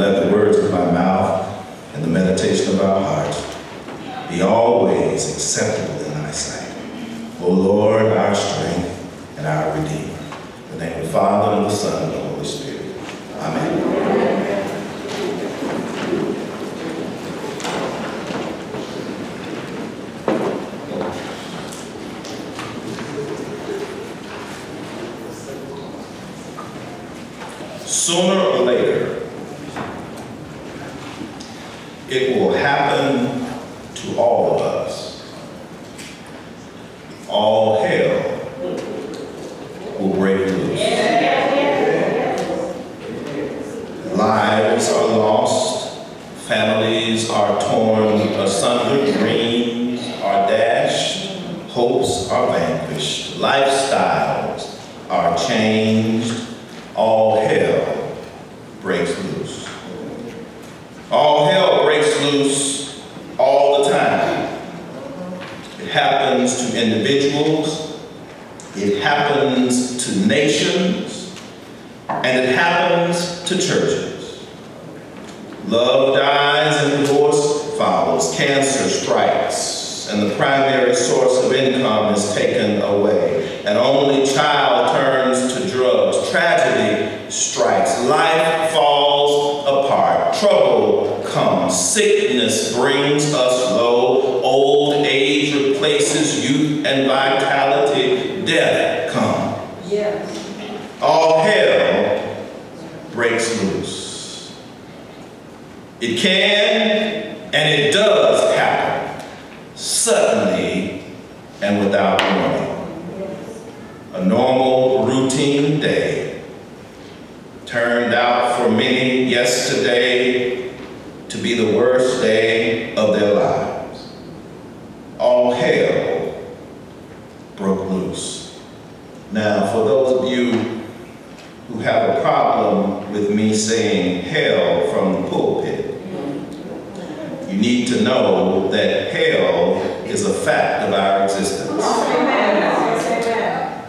let the words of my mouth and the meditation of our hearts be always acceptable in thy sight. O Lord, our strength and our redeemer. In the name of the Father, and the Son, and the Holy Spirit. Amen. Sooner or later, it will happen to all of us. All hell will break loose. Lives are lost, families are torn asunder, dreams are dashed, hopes are vanquished, lifestyles are changed, all hell breaks loose. All hell breaks loose all the time. It happens to individuals, it happens to nations, and it happens to churches. Love dies and divorce follows. Cancer strikes, and the primary source of income is taken away. An only child turns to drugs. Tragedy strikes. Life falls apart. Trouble comes. Sickness brings us low. Old age replaces youth and vitality. Death comes. Yes. All hell breaks loose. It can and it does happen suddenly and without warning. A normal routine day turned out for many yesterday to be the worst day of their lives. All hell broke loose. Now, for those of you who have a problem with me saying hell from the pulpit, you need to know that hell is a fact of our existence.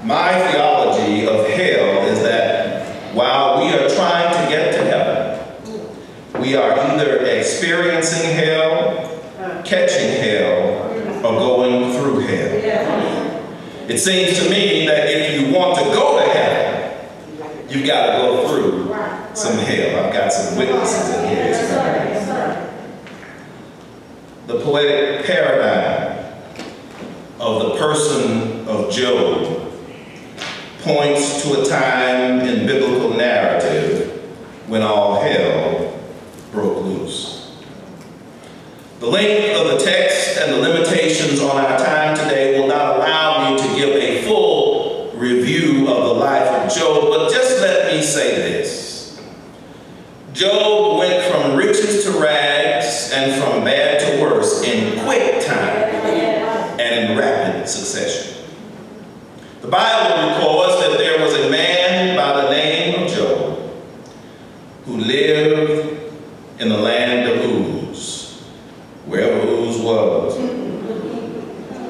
My theology of hell is that while we are trying to get to heaven, we are either experiencing hell, catching hell, or going through hell. It seems to me that if you want to go to heaven, you've got to go through some hell. I've got some witnesses in here. The poetic paradigm of the person of Job points to a time in biblical narrative when all hell broke loose. The length of the text and the limitations on our time today will not allow me to give a full review of the life of Job, but just let me say this. Job went from riches to rags and from bad to worse in quick time and in rapid succession. The Bible records that there was a man by the name of Job who lived in the land of Uz, wherever Uz was.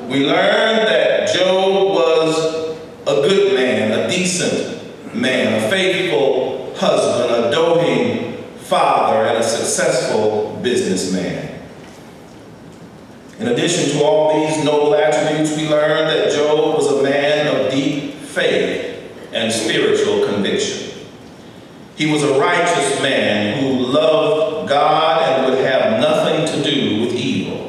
We learned that Job was a good man, a decent man, a faithful husband, a doting father, and a successful businessman. In addition to all these noble attributes, we learn that Job was a man of deep faith and spiritual conviction. He was a righteous man who loved God and would have nothing to do with evil.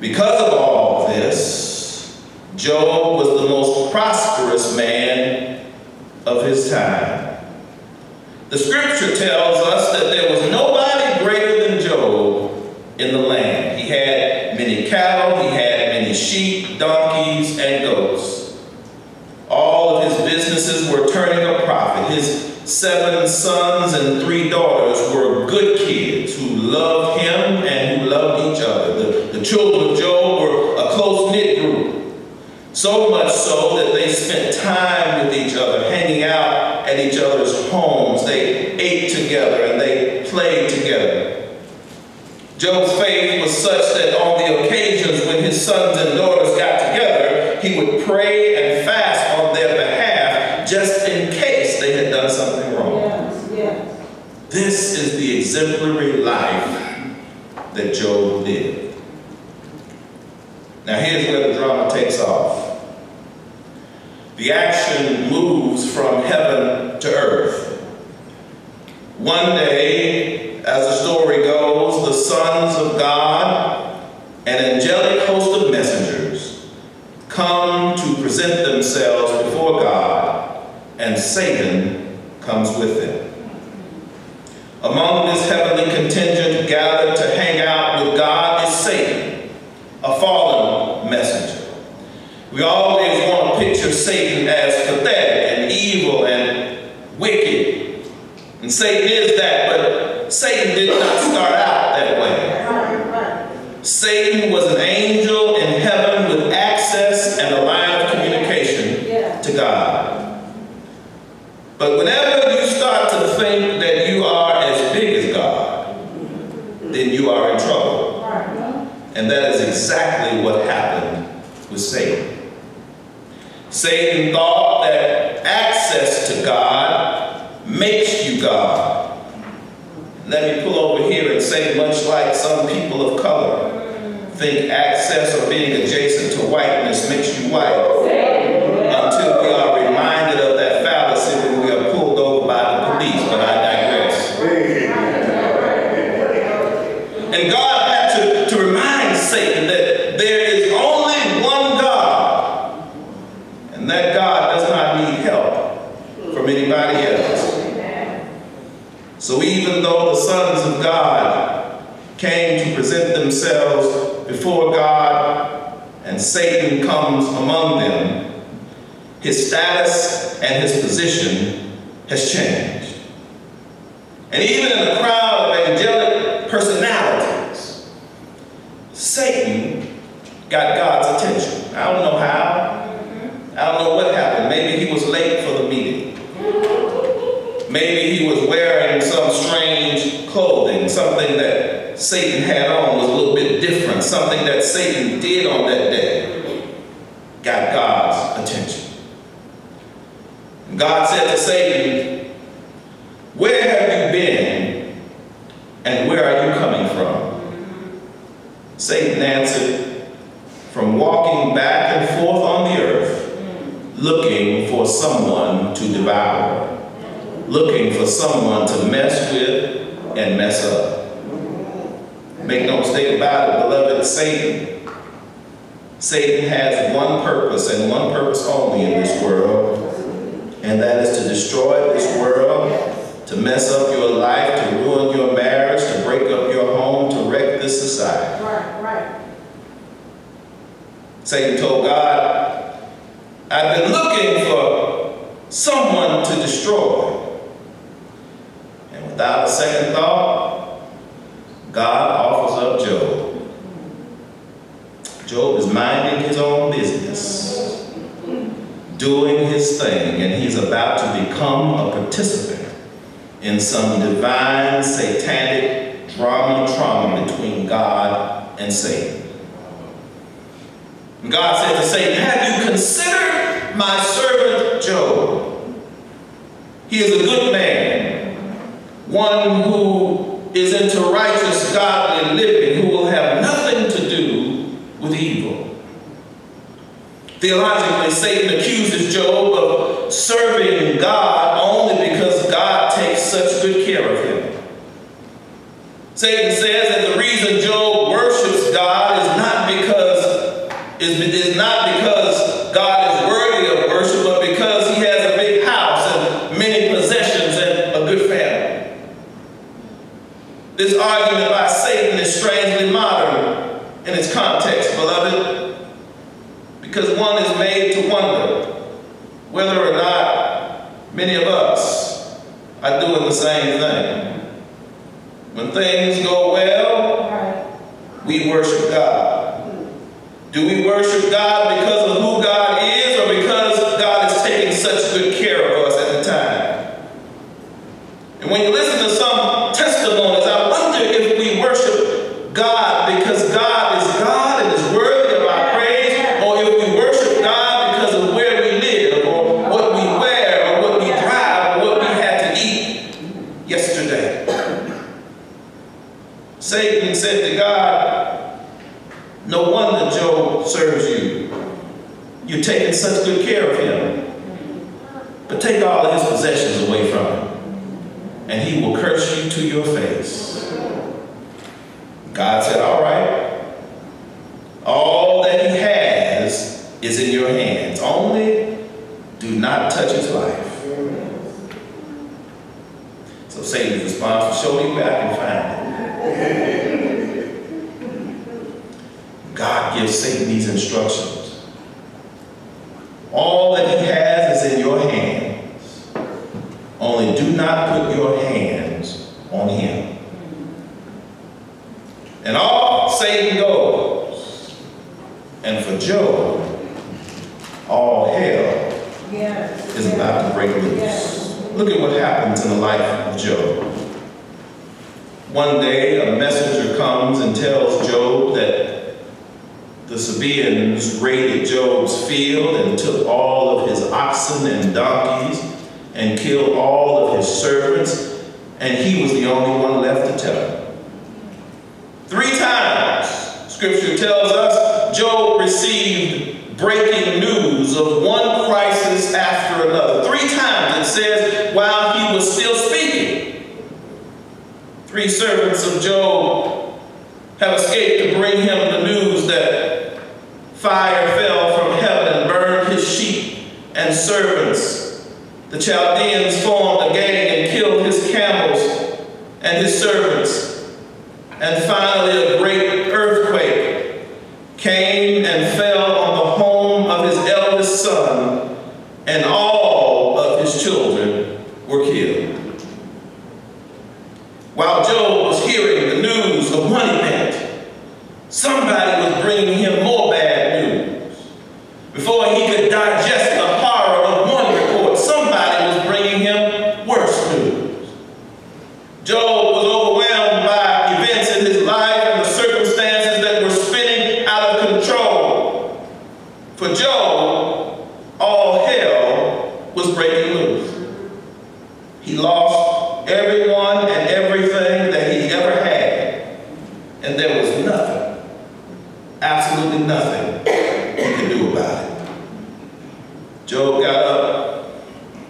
Because of all this, Job was the most prosperous man of his time. The scripture tells us that there was nobody greater than Job in the land. He had many cattle, he had many sheep, donkeys, and goats. All of his businesses were turning a profit. His seven sons and three daughters were good kids who loved him and who loved each other. The, the children of Job were a close-knit group. So much so that they spent time with each other, hanging out at each other's homes. They ate together and they played together. Job's faith was such that on the occasions when his sons and daughters got together, he would pray and fast on their behalf just in case they had done something wrong. Yes, yes. This is the exemplary life that Job lived. Now here's where the drama takes off. The action from heaven to earth. One day, as the story goes, the sons of God, an angelic host of messengers, come to present themselves before God, and Satan comes with them. Among this heavenly contingent gathered to hang out with God is Satan, a fallen messenger. We always want to picture Satan as pathetic evil and wicked. And Satan is that, but Satan did not start out that way. Satan was an angel in heaven with access and a line of communication to God. But whenever you start to think that you are as big as God, then you are in trouble. And that is exactly what happened with Satan. Satan thought that God makes you God. Let me pull over here and say, much like some people of color think access or being adjacent to whiteness makes you white, until we are reminded of that fallacy when we are pulled over by the police, but I digress. And God had to, to remind Satan that there is only one God, and that God does not need help from anybody else. So even though the sons of God came to present themselves before God and Satan comes among them, his status and his position has changed. And even in the crowd of angelic personalities, Satan got God's attention. I don't know how. I don't know what happened. Maybe he was late for the meeting. Maybe he was wearing some strange clothing, something that Satan had on was a little bit different, something that Satan did on that day got God's attention. God said to Satan, Where have you been and where are you coming from? Satan answered, From walking back and forth on the earth, looking for someone to devour looking for someone to mess with and mess up. Make no mistake about it, beloved, Satan. Satan has one purpose and one purpose only in this world, and that is to destroy this world, to mess up your life, to ruin your marriage, to break up your home, to wreck this society. Right, right. Satan told God, I've been looking for someone to destroy. And without a second thought, God offers up Job. Job is minding his own business, doing his thing, and he's about to become a participant in some divine satanic drama trauma between God and Satan. And God said to Satan, Have you considered my servant Job? He is a good man, one who is into righteous, godly living, who will have nothing to do with evil. Theologically, Satan accuses Job of serving God only because God takes such good care of him. Satan says that the reason Job worships God is not because is, is not because God is worthy of worship, but because he has a big house and many possessions and a good family. This argument by Satan is strangely modern in its context, beloved, because one is made to wonder whether or not many of us are doing the same thing. When things go well, we worship God. Do we worship God because of who God is or because God is taking such good care of us at the time? And when you listen to some testimonies, I wonder if we worship God because God is God and is worthy of our praise, or if we worship God because of where we live, or what we wear, or what we drive, or what we had to eat yesterday. Satan said to God, No wonder Job serves you. You're taking such good care of him. But take all his possessions away from him, and he will curse you to your face. God said, All right. All that he has is in your hands. Only do not touch his life. So Satan's response, show me where I can find it. God gives Satan these instructions. All that he has is in your hands. Only do not put your hands on him. And off Satan goes. And for Job, all hell yes. is about to break loose. Yes. Look at what happens in the life of Job. One day, a messenger comes and tells Job that the Sabaeans raided Job's field and took all of his oxen and donkeys and killed all of his servants, and he was the only one left to tell. Three times, scripture tells us, Job received breaking news of one crisis after another. Three times it says while he was still speaking. Three servants of Job have escaped to bring him the news that fire fell from heaven and burned his sheep and servants. The Chaldeans formed a gang and killed his camels and his servants. And finally, a great earthquake came and fell on the home of his eldest son, and all of his children were killed. While Job was hearing the news of one event, somebody was bringing him more bad news. Before he could digest the horror of one report, somebody was bringing him worse news. Job was overwhelmed by events in his life and the circumstances that were spinning out of control. For Job, all hell was breaking loose. He lost everyone and everything that he ever had. And there was nothing, absolutely nothing he could do about it. Job got up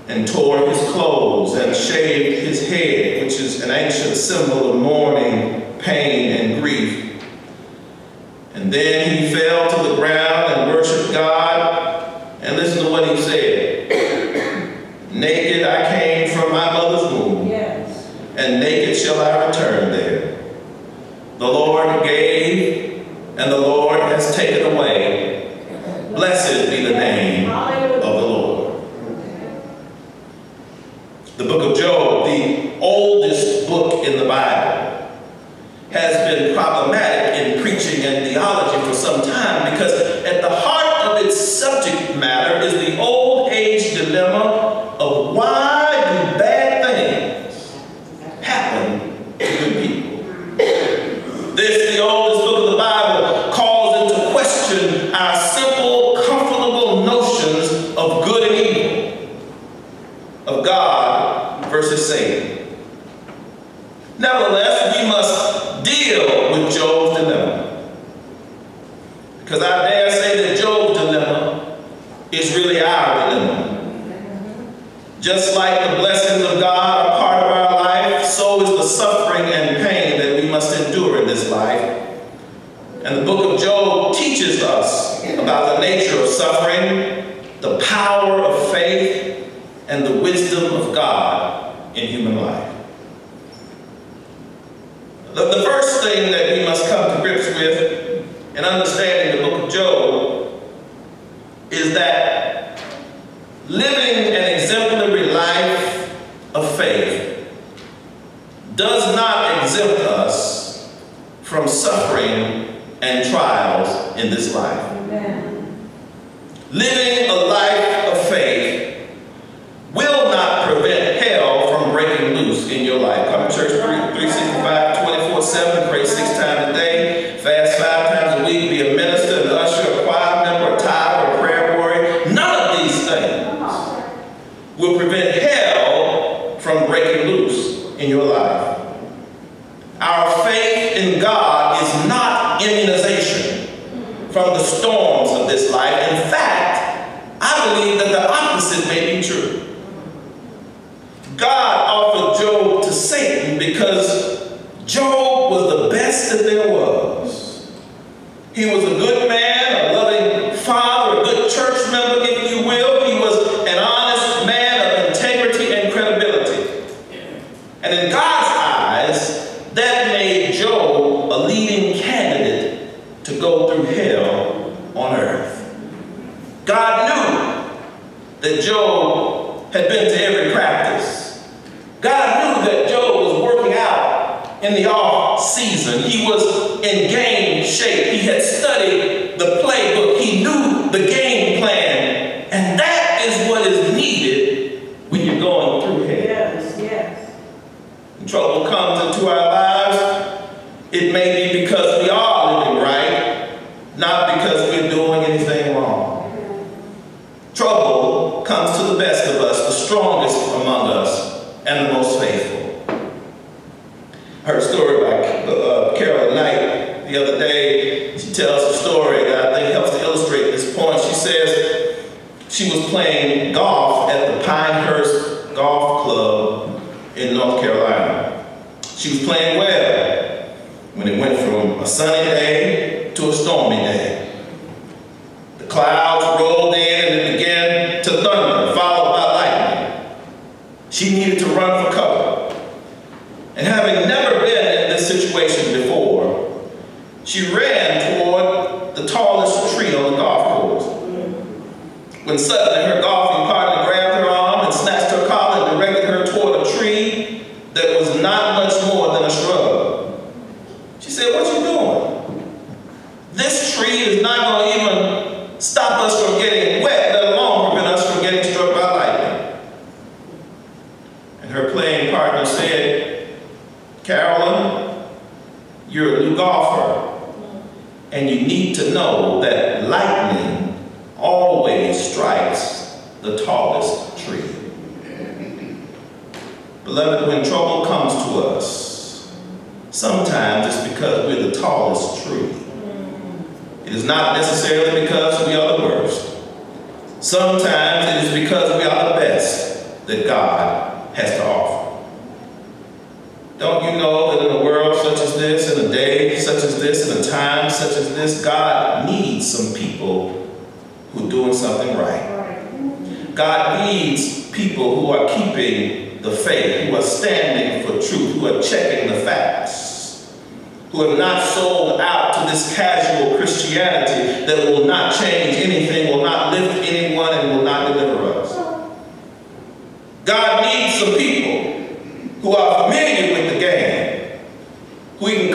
and tore his clothes and shaved his head, which is an ancient symbol of mourning, pain, and grief. And then he fell to the ground and worshiped God. And listen to what he said. Naked I came from my mother's womb, yes. and naked shall I return there. The Lord gave, and the Lord has taken away. Blessed be the name of the Lord. The book of Job, the oldest book in the Bible, has been problematic in preaching and theology for some time because at the heart of its subject matter is the old age dilemma of why versus Satan. Nevertheless, we must deal with Job's dilemma. Because I dare say that Job's dilemma is really our dilemma. Just like the blessings of God are part of our life, so is the suffering and pain that we must endure in this life. And the book of Job teaches us about the nature of suffering, the power of faith, and the wisdom of God in human life. The, the first thing that we must come to grips with in understanding the book of Job is that living an exemplary life of faith does not exempt us from suffering and trials in this life. Amen. Living a life of faith will not prevent hell from breaking loose in your life. Come to church 365, 24-7, Pray 6 in the off season. He was in game shape. He had studied the playbook. He knew the game playing golf at the Pinehurst Golf Club in North Carolina. She was playing well when it went from a sunny day to a stormy day. The clouds rolled in and it began to thunder, followed by lightning. She needed to run for cover. And having never been in this situation before, she ran When suddenly I heard is not necessarily because we are the worst. Sometimes it is because we are the best that God has to offer. Don't you know that in a world such as this, in a day such as this, in a time such as this, God needs some people who are doing something right. God needs people who are keeping the faith, who are standing for truth, who are checking the facts who have not sold out to this casual Christianity that will not change anything, will not lift anyone, and will not deliver us. God needs some people who are familiar with the game, who can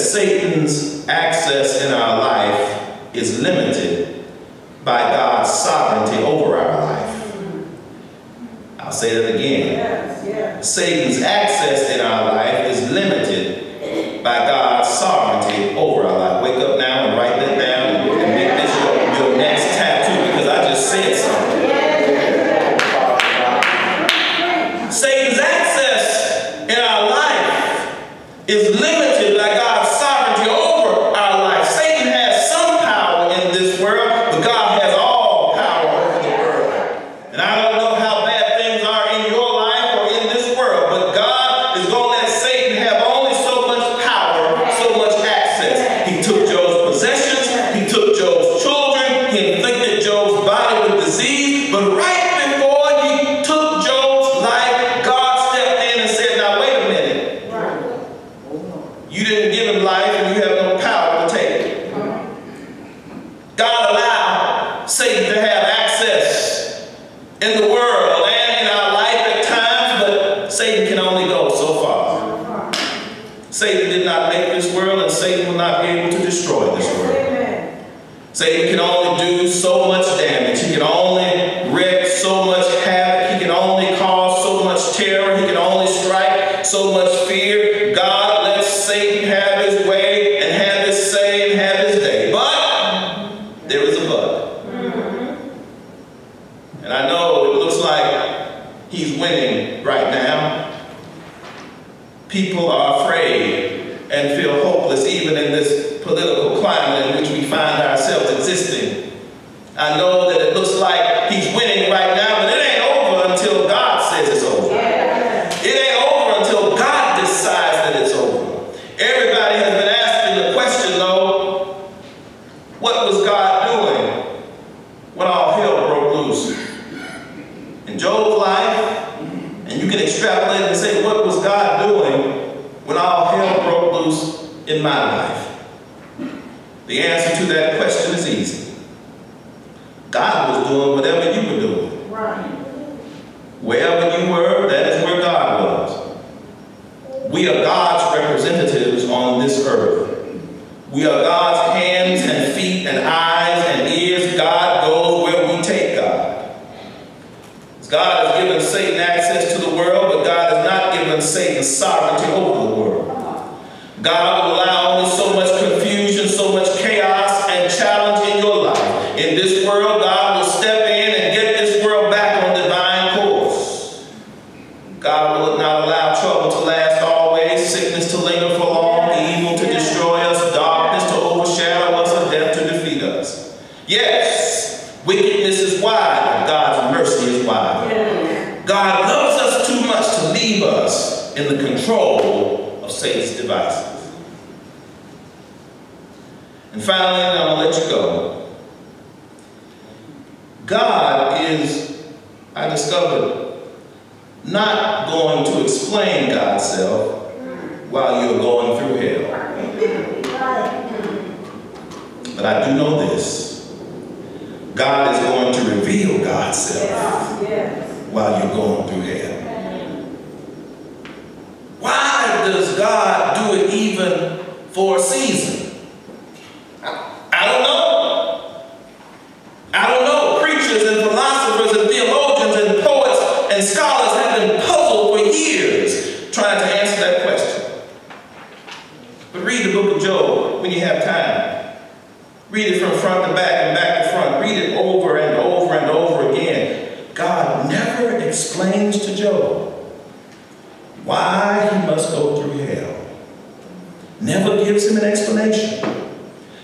Satan's access in our life is limited. so much fear. God lets Satan have his way and have his say and have his day. But there is a but. Mm-hmm. And I know it looks like he's winning right now. People are afraid and feel hopeless even in this political climate in which we find ourselves existing. I know where I'm going to let you go. God is, I discovered, not going to explain God's self while you're going through hell. But I do know this. God is going to reveal God's self while you're going through hell. Why does God do it even for a season? never gives him an explanation,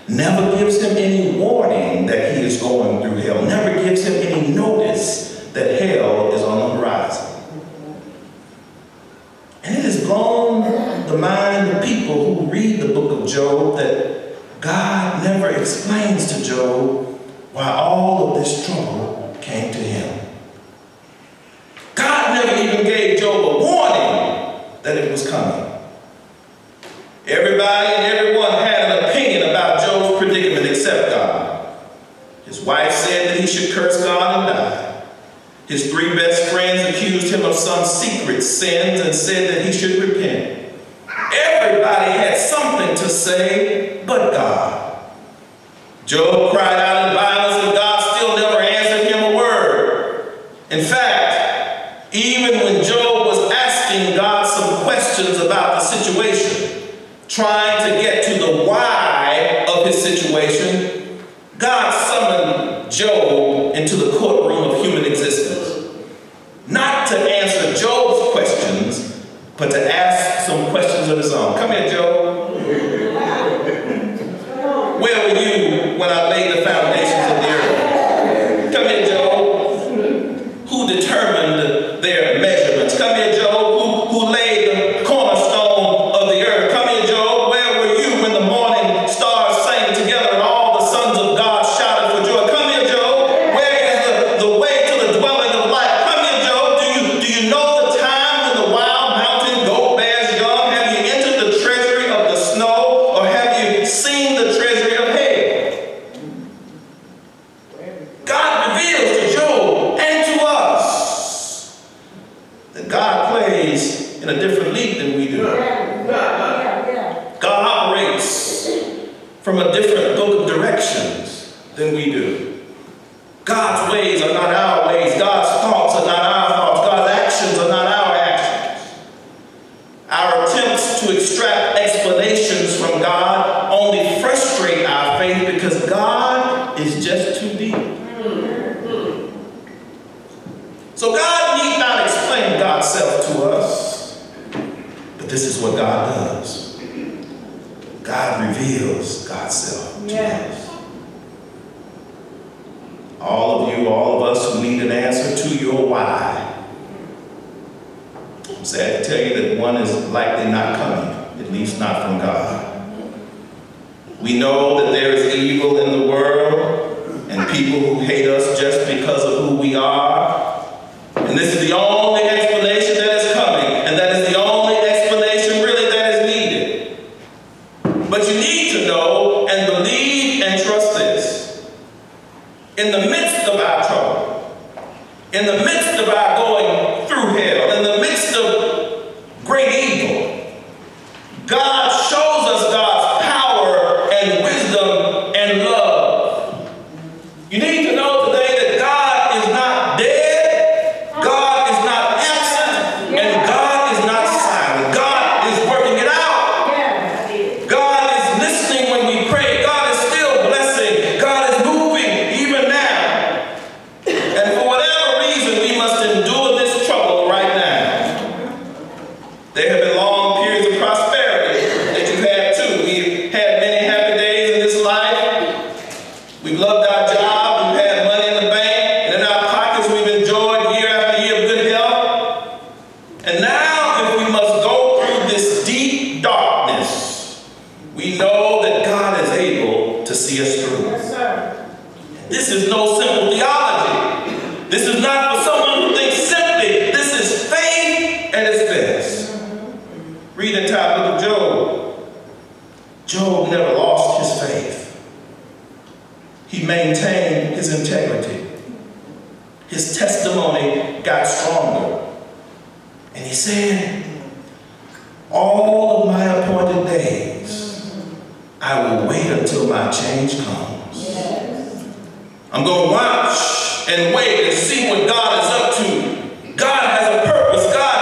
never gives him any warning that he is going through hell, never gives him any notice that hell is on the horizon. And it has blown the mind of people who read the book of Job that God never explains to Job why all of this trouble sins and said that he should repent. Everybody had something to say but God. Job cried out in violence and God still never answered him a word. In fact, even when Job was asking God some questions about the situation, trying to get to the why of his situation, God summoned Job into the courtroom of human existence. but to ask some questions of his own. Come here, Joe. Where were you when I God. We know that there is evil in the world and people who hate us just because of who we are. And this is the only watch and wait and see what God is up to. God has a purpose. God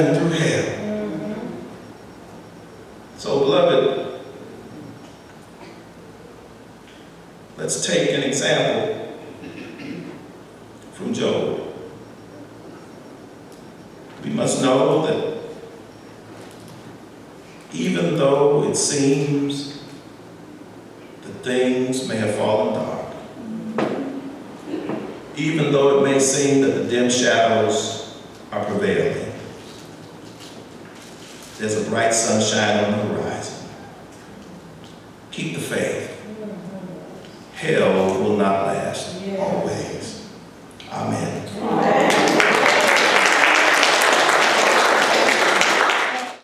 dentro